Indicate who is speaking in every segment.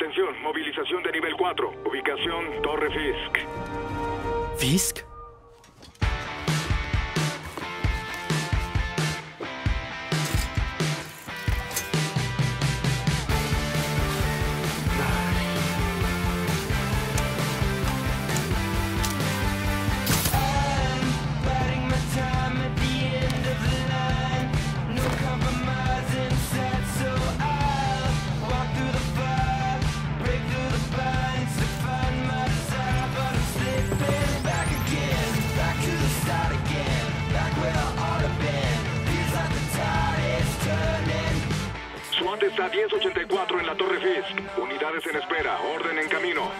Speaker 1: Atención, movilización de nivel 4. Ubicación Torre Fisk.
Speaker 2: ¿Fisk?
Speaker 1: Está a 1084 en la Torre Fisk. Unidades en espera. Orden en camino.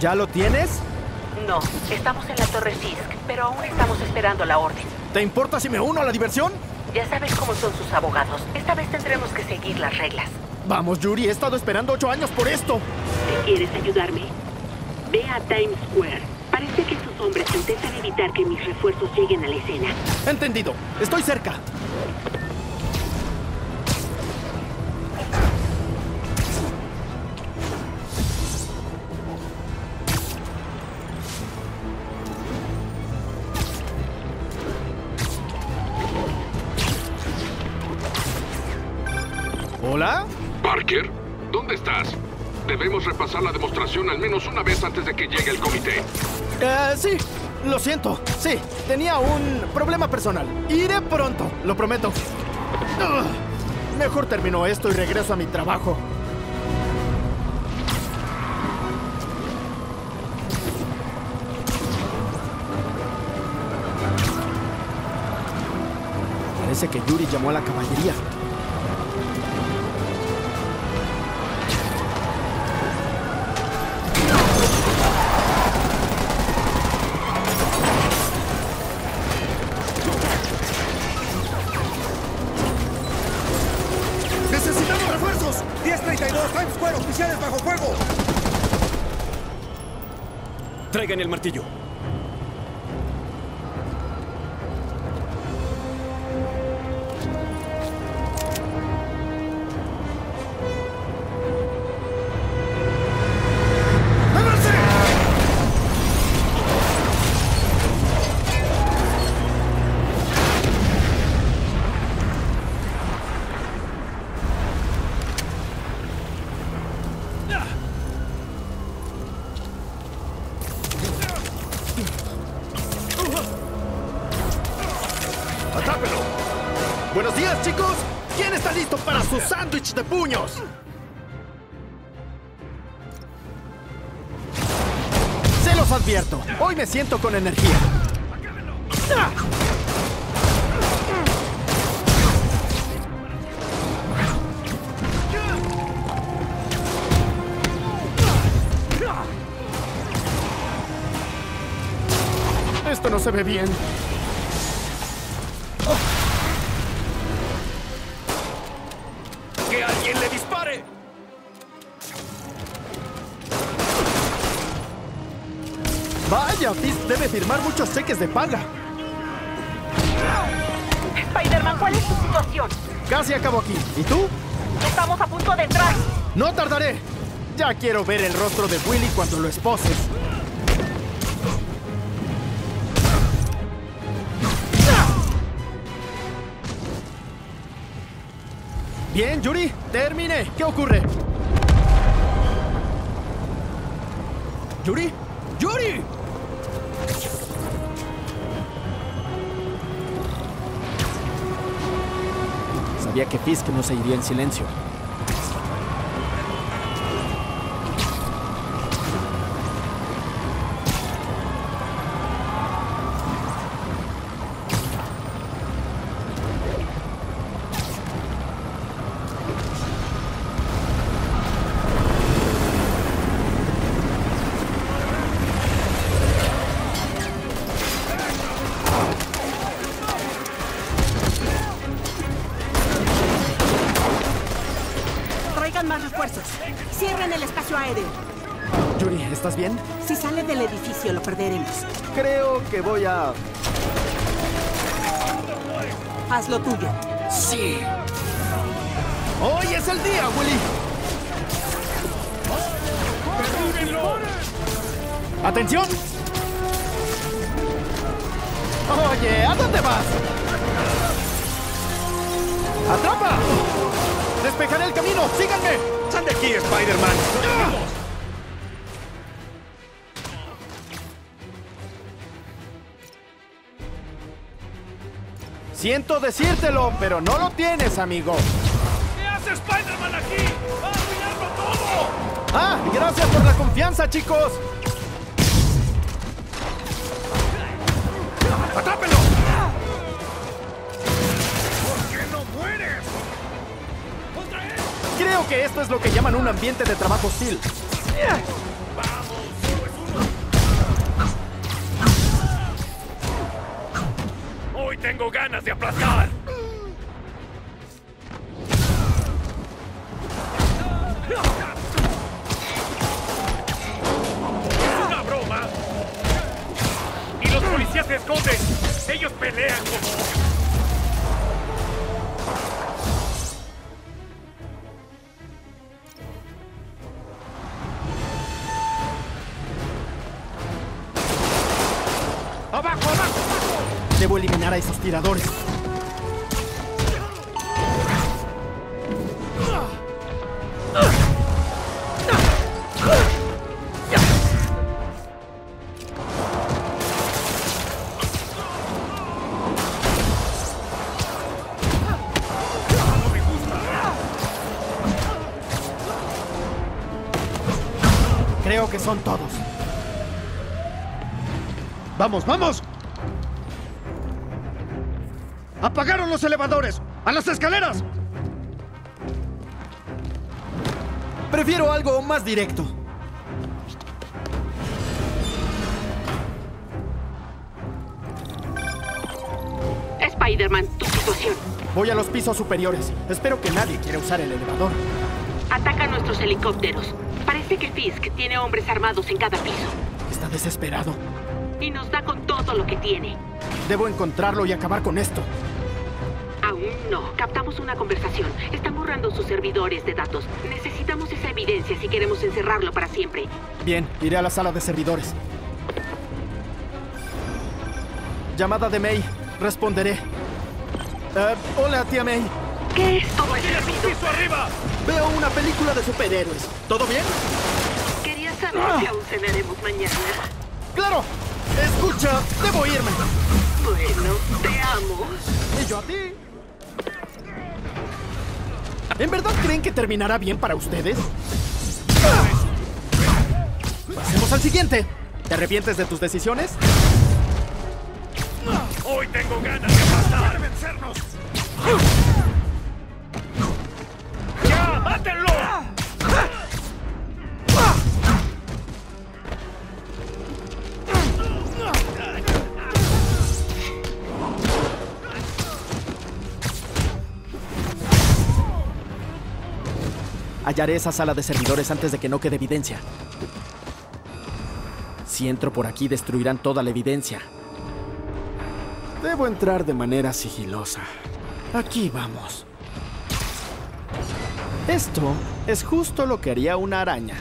Speaker 2: ¿Ya lo tienes?
Speaker 3: No, estamos en la Torre Fisk, pero aún estamos esperando la orden.
Speaker 2: ¿Te importa si me uno a la diversión?
Speaker 3: Ya sabes cómo son sus abogados. Esta vez tendremos que seguir las reglas.
Speaker 2: Vamos, Yuri, he estado esperando ocho años por esto.
Speaker 4: ¿Quieres ayudarme? Ve a Times Square. Parece que sus hombres intentan evitar que mis refuerzos lleguen a la escena.
Speaker 2: Entendido. Estoy cerca. ¿Hola?
Speaker 5: Parker, ¿dónde estás? Debemos repasar la demostración al menos una vez antes de que llegue el comité.
Speaker 2: Eh, sí, lo siento. Sí, tenía un problema personal. Iré pronto, lo prometo. Ugh, mejor termino esto y regreso a mi trabajo. Parece que Yuri llamó a la caballería.
Speaker 6: Traigan el martillo.
Speaker 2: Días, chicos. ¿Quién está listo para su sándwich de puños? Se los advierto. Hoy me siento con energía. Esto no se ve bien. Debe firmar muchos cheques de paga.
Speaker 3: Spider-Man, ¿cuál es tu situación?
Speaker 2: Casi acabo aquí. ¿Y tú?
Speaker 3: Estamos a punto de entrar.
Speaker 2: No tardaré. Ya quiero ver el rostro de Willy cuando lo esposes. Bien, Yuri, terminé. ¿Qué ocurre? ¿Yuri? ¡Yuri! Que Fisk no se iría en silencio. ¿Estás bien?
Speaker 7: Si sale del edificio lo perderemos.
Speaker 2: Creo que voy a...
Speaker 7: Haz lo tuyo.
Speaker 2: Sí. Hoy es el día, Willy. ¡Atención! Oye, ¿a dónde vas? ¡Atrapa! ¡Despejaré el camino! ¡Síganme!
Speaker 8: ¡Sal de aquí, Spider-Man!
Speaker 2: Siento decírtelo, pero no lo tienes, amigo.
Speaker 6: ¿Qué hace Spider-Man aquí? ¡Va a todo!
Speaker 2: Ah, gracias por la confianza, chicos. Creo que esto es lo que llaman un ambiente de trabajo hostil.
Speaker 6: Hoy tengo ganas de aplastar.
Speaker 2: Creo que son todos.
Speaker 8: ¡Vamos, vamos! ¡Apagaron los elevadores! ¡A las escaleras!
Speaker 2: Prefiero algo más directo.
Speaker 4: Spider-Man, tu situación.
Speaker 2: Voy a los pisos superiores. Espero que nadie quiera usar el elevador.
Speaker 4: Ataca nuestros helicópteros. Parece que Fisk tiene hombres armados en cada piso.
Speaker 2: Está desesperado.
Speaker 4: Y nos da con lo que tiene.
Speaker 2: Debo encontrarlo y acabar con esto.
Speaker 4: Aún no. Captamos una conversación. Están borrando sus servidores de datos. Necesitamos esa evidencia si queremos encerrarlo para siempre.
Speaker 2: Bien, iré a la sala de servidores. Llamada de May. Responderé. Eh, hola, tía May.
Speaker 4: ¿Qué es todo ruido?
Speaker 6: ¡Piso arriba!
Speaker 2: Veo una película de superhéroes. ¿Todo bien?
Speaker 4: Quería saber si aún cenaremos mañana.
Speaker 2: ¡Claro! Escucha, debo irme.
Speaker 4: Bueno, te amo.
Speaker 2: ¿Y yo a ti? ¿En verdad creen que terminará bien para ustedes? Pasemos al siguiente. ¿Te arrepientes de tus decisiones?
Speaker 6: Hoy tengo ganas de aplastar. vencernos!
Speaker 2: Hallaré esa sala de servidores antes de que no quede evidencia. Si entro por aquí, destruirán toda la evidencia. Debo entrar de manera sigilosa. Aquí vamos. Esto es justo lo que haría una araña.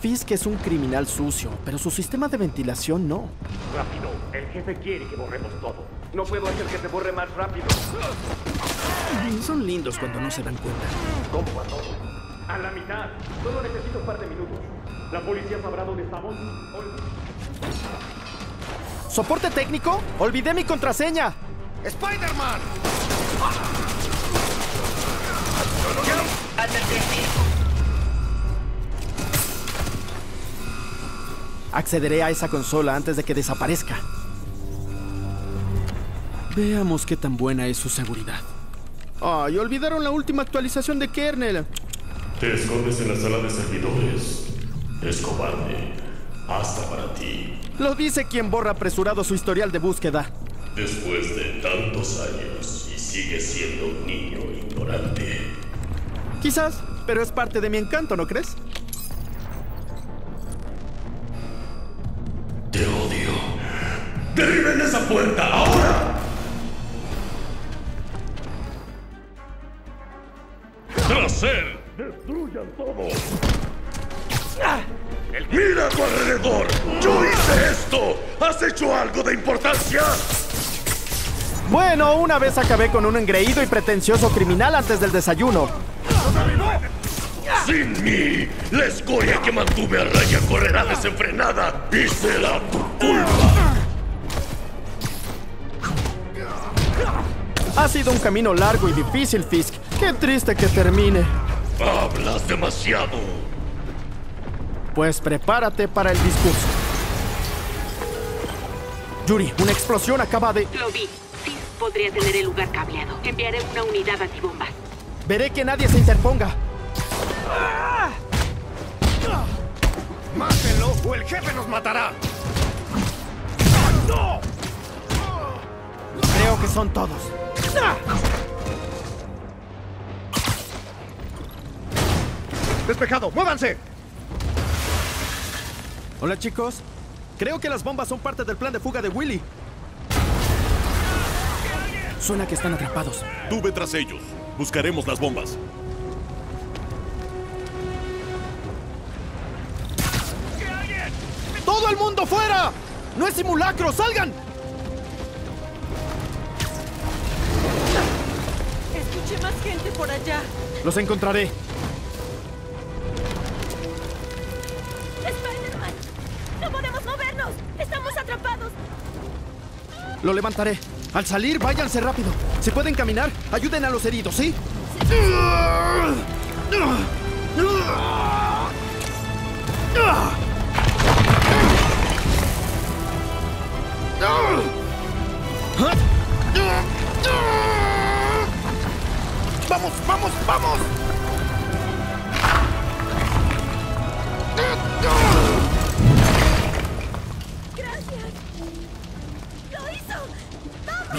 Speaker 2: Fisk es un criminal sucio, pero su sistema de ventilación no.
Speaker 9: Rápido, el jefe quiere que borremos todo. No puedo hacer que se borre más rápido.
Speaker 2: Son lindos cuando no se dan cuenta.
Speaker 9: ¿Cómo a? A la mitad. Solo necesito un par de minutos. ¿La policía sabrá dónde estamos? Ol-
Speaker 2: ¿Soporte técnico? Olvidé mi contraseña.
Speaker 8: ¡Spider-Man!
Speaker 2: Accederé a esa consola antes de que desaparezca. Veamos qué tan buena es su seguridad. Ah, Ay, olvidaron la última actualización de kernel.
Speaker 10: Te escondes en la sala de servidores. Es cobarde. Hasta para ti.
Speaker 2: Lo dice quien borra apresurado su historial de búsqueda.
Speaker 10: Después de tantos años y sigue siendo un niño ignorante.
Speaker 2: Quizás, pero es parte de mi encanto, ¿no crees? Te odio.
Speaker 10: ¡Derriben esa puerta ahora! ¡Tras él! ¡Destruyan todo! ¡Mira a tu alrededor! ¡Yo hice esto! ¿Has hecho algo de importancia?
Speaker 2: Bueno, una vez acabé con un engreído y pretencioso criminal antes del desayuno.
Speaker 10: Sin mí, la escoria que mantuve a raya correrá desenfrenada y será tu culpa.
Speaker 2: Ha sido un camino largo y difícil, Fisk. Qué triste que termine.
Speaker 10: Hablas demasiado.
Speaker 2: Pues prepárate para el discurso. Yuri, una explosión acaba de...
Speaker 4: Lo vi. Fisk podría tener el lugar cableado. Enviaré una unidad antibombas.
Speaker 2: Veré que nadie se interponga.
Speaker 8: ¡Mátenlo o el jefe nos matará!
Speaker 2: ¡No! Creo que son todos.
Speaker 8: ¡Despejado! ¡Muévanse!
Speaker 2: Hola chicos. Creo que las bombas son parte del plan de fuga de Willy. Suena que están atrapados.
Speaker 11: Tú ve tras ellos. Buscaremos las bombas.
Speaker 2: ¡Todo el mundo fuera! ¡No es simulacro! ¡Salgan!
Speaker 7: Escuché más gente por allá.
Speaker 2: Los encontraré. Lo levantaré. Al salir, váyanse rápido. Si pueden caminar, ayuden a los heridos, ¿sí? ¡Vamos, vamos, vamos!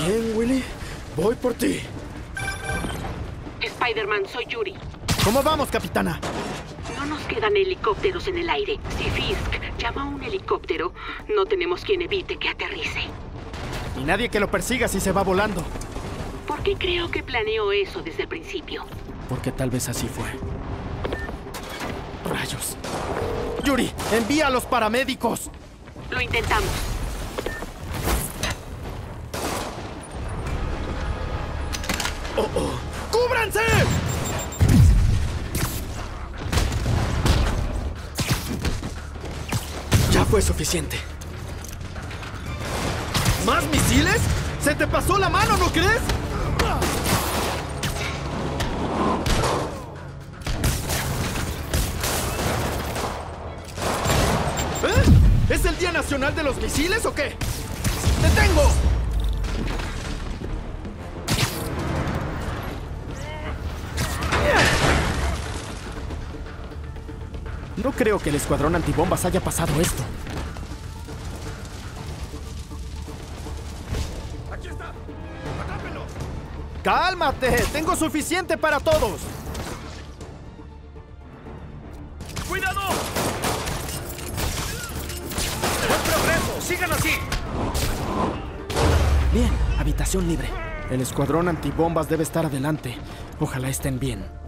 Speaker 2: Bien, Willy. Voy por ti.
Speaker 4: Spider-Man, soy Yuri.
Speaker 2: ¿Cómo vamos, capitana?
Speaker 4: No nos quedan helicópteros en el aire. Si Fisk llama a un helicóptero, no tenemos quien evite que aterrice.
Speaker 2: Y nadie que lo persiga si se va volando.
Speaker 4: ¿Por qué creo que planeó eso desde el principio?
Speaker 2: Porque tal vez así fue. Rayos. Yuri, envía a los paramédicos.
Speaker 4: Lo intentamos.
Speaker 2: Oh, oh. ¡Cúbranse! Ya fue suficiente. ¿Más misiles? ¿Se te pasó la mano, no crees? ¿Eh? ¿Es el Día Nacional de los Misiles o qué? ¡Detengo! Creo que el escuadrón antibombas haya pasado esto.
Speaker 8: ¡Aquí está!
Speaker 2: ¡Cálmate! ¡Tengo suficiente para todos!
Speaker 6: ¡Cuidado! ¡Buen progreso! ¡Sigan así!
Speaker 2: Bien, habitación libre. El escuadrón antibombas debe estar adelante. Ojalá estén bien.